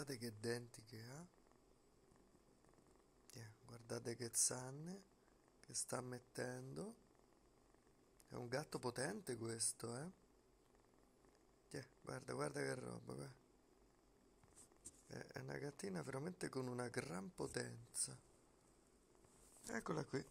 Guardate che denti che ha. Yeah, guardate che zanne che sta mettendo. È un gatto potente questo, eh. Yeah, guarda, guarda che roba, guarda. È una gattina veramente con una gran potenza. Eccola qui.